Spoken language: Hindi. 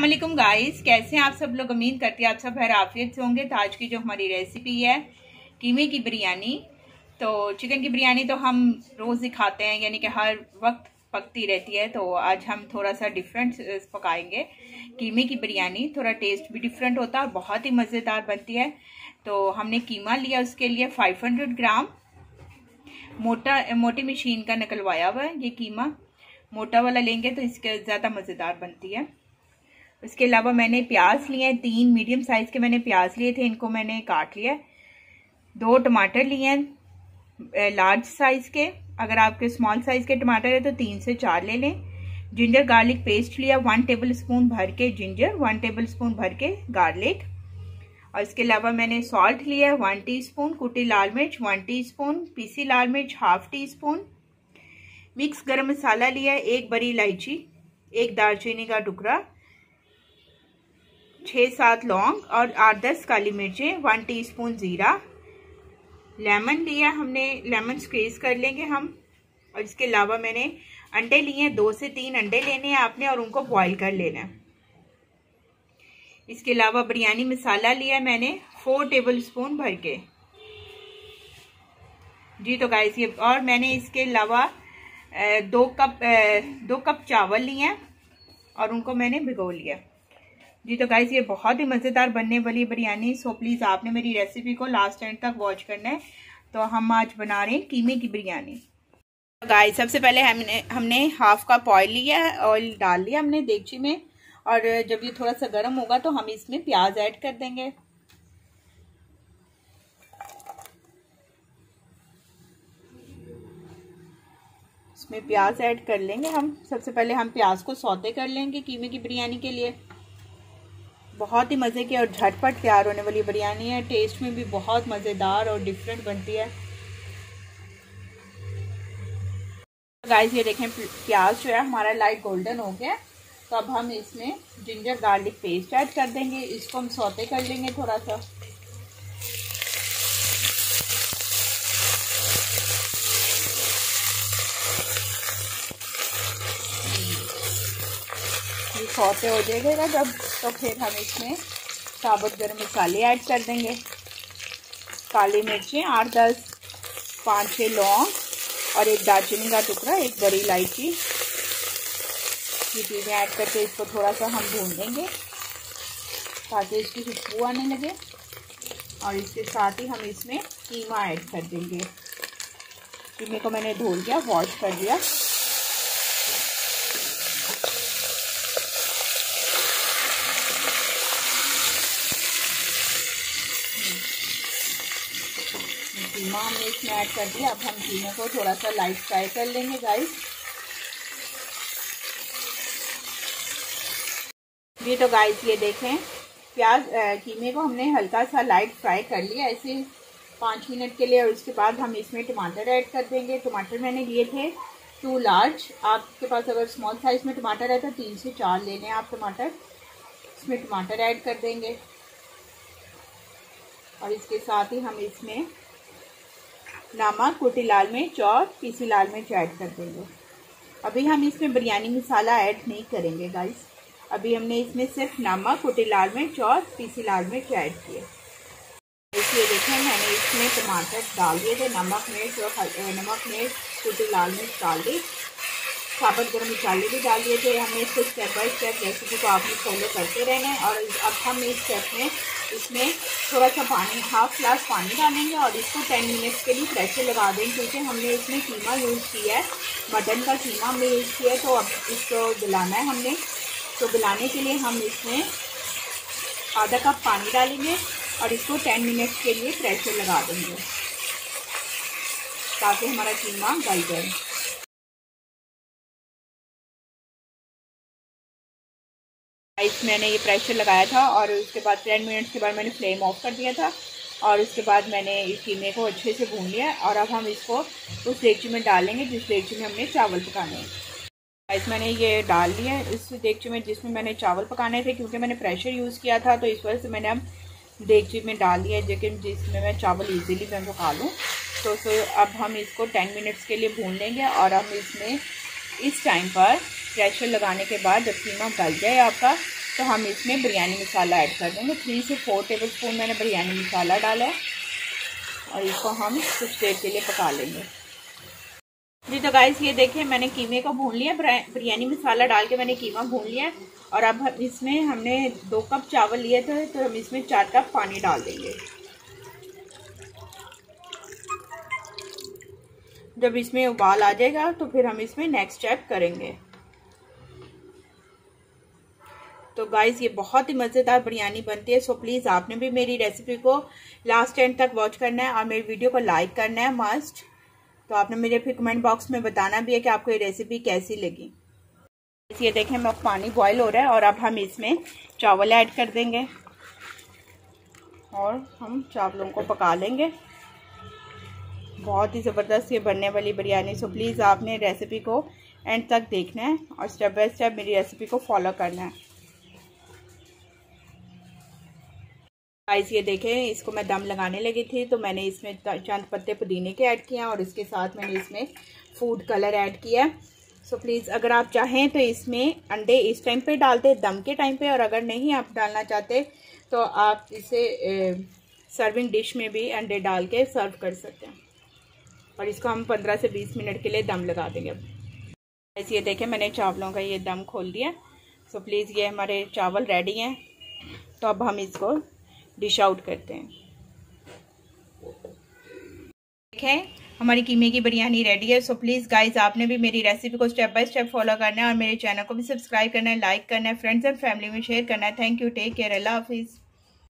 असलम गाइस कैसे हैं आप सब लोग? उम्मीद करती हैं आप सब खैर आफियत से होंगे। तो आज की जो हमारी रेसिपी है, कीमे की बिरयानी। तो चिकन की बिरयानी तो हम रोज़ ही खाते हैं, यानी कि हर वक्त पकती रहती है। तो आज हम थोड़ा सा डिफरेंट पकाएँगे कीमे की बिरयानी। थोड़ा टेस्ट भी डिफरेंट होता है और बहुत ही मज़ेदार बनती है। तो हमने कीमा लिया उसके लिए 500 ग्राम। मोटा, मोटी मशीन का निकलवाया हुआ है ये कीमा। मोटा वाला लेंगे तो इसके ज़्यादा मज़ेदार बनती है। उसके अलावा मैंने प्याज लिए हैं, तीन मीडियम साइज़ के मैंने प्याज लिए थे, इनको मैंने काट लिया दो टमाटर लिए हैं लार्ज साइज़ के। अगर आपके स्मॉल साइज़ के टमाटर है तो तीन से चार ले लें। जिंजर गार्लिक पेस्ट लिया वन टेबल स्पून भर के जिंजर वन टेबल स्पून भर के गार्लिक और इसके अलावा मैंने सॉल्ट लिया वन टीस्पून कुटी लाल मिर्च वन टीस्पून पीसी लाल मिर्च हाफ़ टी स्पून मिक्स गरम मसाला लिया, एक बड़ी इलायची, एक दालचीनी का टुकड़ा। छः सात लौंग और आठ दस काली मिर्चें वन टीस्पून ज़ीरा। लेमन लिया हमने लेमन स्क्वीज कर लेंगे हम। और इसके अलावा मैंने अंडे लिए हैं दो से तीन अंडे लेने हैं आपने और उनको बॉईल कर लेना है। इसके अलावा बिरयानी मसाला लिया मैंने फोर टेबल स्पून भर के। जी तो गाइस ये और मैंने इसके अलावा दो कप दो कप चावल लिए हैं और उनको मैंने भिगो लिया जी तो गाइज़ ये बहुत ही मज़ेदार बनने वाली बिरयानी। सो प्लीज़ आपने मेरी रेसिपी को लास्ट एंड तक वॉच करना है। तो हम आज बना रहे हैं कीमे की बिरयानी। तो सबसे पहले हमने हमने हाफ़ कप ऑयल लिया है ऑयल डाल लिया हमने देगची में। और जब ये थोड़ा सा गर्म होगा तो हम इसमें प्याज ऐड कर देंगे। इसमें प्याज ऐड कर लेंगे हम। सबसे पहले हम प्याज को सौते कर लेंगे कीमे की बिरयानी के लिए। बहुत ही मज़े की और झटपट तैयार होने वाली बिरयानी है। टेस्ट में भी बहुत मज़ेदार और डिफरेंट बनती है। गाइस ये देखें, प्याज जो है हमारा लाइट गोल्डन हो गया। तो अब हम इसमें जिंजर गार्लिक पेस्ट ऐड कर देंगे। इसको हम सौते कर लेंगे थोड़ा सा सौते हो जाएगा। जब तो फिर हम इसमें साबुत गर्म मसाले ऐड कर देंगे। काली मिर्चें आठ दस पाँच छः लौंग और एक दालचीनी का टुकड़ा, एक बड़ी इलायची। ये चीज़ें ऐड करके इसको थोड़ा सा हम भून देंगे ताकि इसकी खुशबू आने लगे और इसके साथ ही हम इसमें कीमा ऐड कर देंगे। कीमे को मैंने धो लिया, वॉश कर दिया। कीमा हमने इसमें ऐड कर दिया अब हम कीमे को थोड़ा सा लाइट फ्राई कर लेंगे गाइस ये तो गाइस ये देखें. प्याज कीमे को हमने हल्का सा लाइट फ्राई कर लिया. ऐसे पाँच मिनट के लिए और उसके बाद हम इसमें टमाटर ऐड कर देंगे. टमाटर मैंने लिए थे टू लार्ज आपके पास अगर स्मॉल साइज़ में टमाटर है तो तीन से चार लेने आप टमाटर. इसमें टमाटर ऐड कर देंगे. और इसके साथ ही हम इसमें नमक कुटी लाल मिर्च और पीसी लाल मिर्च ऐड कर देंगे। अभी हम इसमें बिरयानी मसाला ऐड नहीं करेंगे गाइस अभी हमने इसमें सिर्फ़ नमक कुटी लाल मिर्च और पीसी लाल मिर्च ऐड किए इसलिए देखिए, मैंने इसमें टमाटर डाल दिए थे, नमक मिर्च और नमक मिर्च कुटी लाल मिर्च डाल दी। साबुत गर्म मसाले भी डाल दिए थे। हमने इसको स्टेप बाई स्टेप रेसिपी को आपने फॉलो करते रहना है। और अब हम इस स्टेप में, इसमें थोड़ा सा पानी हाफ़ ग्लास पानी डालेंगे और इसको टेन मिनट्स के लिए प्रेशर लगा देंगे क्योंकि हमने इसमें कीमा यूज़ किया है। मटन का कीमा हमने यूज़ किया है तो अब इसको गलाना है हमने। तो गलाने के लिए हम इसमें आधा कप पानी डालेंगे और इसको टेन मिनट्स के लिए प्रेशर लगा देंगे ताकि हमारा कीमा गल जाए। इस मैंने ये प्रेशर लगाया था और उसके बाद टेन मिनट्स के बाद मैंने फ्लेम ऑफ़ कर दिया था और उसके बाद मैंने इस कीमे को अच्छे से भून लिया और अब हम इसको उस देगची में डालेंगे, जिस देगची में हमने चावल पकाने हैं। इस मैंने ये डाल लिया इस देगची में जिसमें मैंने चावल पकाने थे क्योंकि मैंने प्रेशर यूज़ किया था तो इस वजह से मैंने अब देगची में डाल दिया लेकिन जिसमें मैं चावल ईजिली मैं पका लूँ। तो सो अब हम इसको टेन मिनट्स के लिए भून लेंगे और हम इसमें इस टाइम पर प्रेशर लगाने के बाद जब कीमा गल जाए आपका तो हम इसमें बिरयानी मसाला ऐड कर देंगे। थ्री से फोर टेबल स्पून मैंने बिरयानी मसाला डाला है और इसको हम कुछ देर के लिए पका लेंगे। जी तो गाइस ये देखिए, मैंने कीमे को भून लिया बिरयानी मसाला डाल के मैंने कीमा भून लिया और अब हम इसमें हमने दो कप चावल लिए थे तो हम इसमें चार कप पानी डाल देंगे। जब इसमें उबाल आ जाएगा तो फिर हम इसमें नेक्स्ट स्टेप करेंगे। तो गाइस ये बहुत ही मज़ेदार बिरयानी बनती है सो प्लीज़ आपने भी मेरी रेसिपी को लास्ट एंड तक वॉच करना है और मेरी वीडियो को लाइक करना है मस्ट तो आपने मुझे फिर कमेंट बॉक्स में बताना भी है कि आपको ये रेसिपी कैसी लगी। ये देखें मैं पानी बॉईल हो रहा है और अब हम इसमें चावल ऐड कर देंगे। और हम चावलों को पका लेंगे। बहुत ही ज़बरदस्त ये बनने वाली बिरयानी। सो प्लीज़ आपने रेसिपी को एंड तक देखना है और स्टेप बाय स्टेप मेरी रेसिपी को फॉलो करना है। गाइस ये देखें, इसको मैं दम लगाने लगी थी तो मैंने इसमें चंद पत्ते पुदीने के ऐड किया और इसके साथ मैंने इसमें फ़ूड कलर ऐड किया सो प्लीज़ अगर आप चाहें तो इसमें अंडे इस टाइम पे डालते, दम के टाइम पे, और अगर नहीं आप डालना चाहते तो आप इसे सर्विंग डिश में भी अंडे डाल के सर्व कर सकते हैं। और इसको हम 15 से 20 मिनट के लिए दम लगा देंगे ऐसे ये देखें, मैंने चावलों का ये दम खोल दिया। सो प्लीज़ ये हमारे चावल रेडी हैं। तो अब हम इसको डिश आउट करते हैं। देखें, हमारी कीमे की बिरयानी रेडी है। सो प्लीज़ गाइज़ आपने भी मेरी रेसिपी को स्टेप बाय स्टेप फॉलो करना है और मेरे चैनल को भी सब्सक्राइब करना है लाइक करना है फ्रेंड्स एंड फैमिली में शेयर करना है। थैंक यू टेक केयर अल्लाह हाफिज़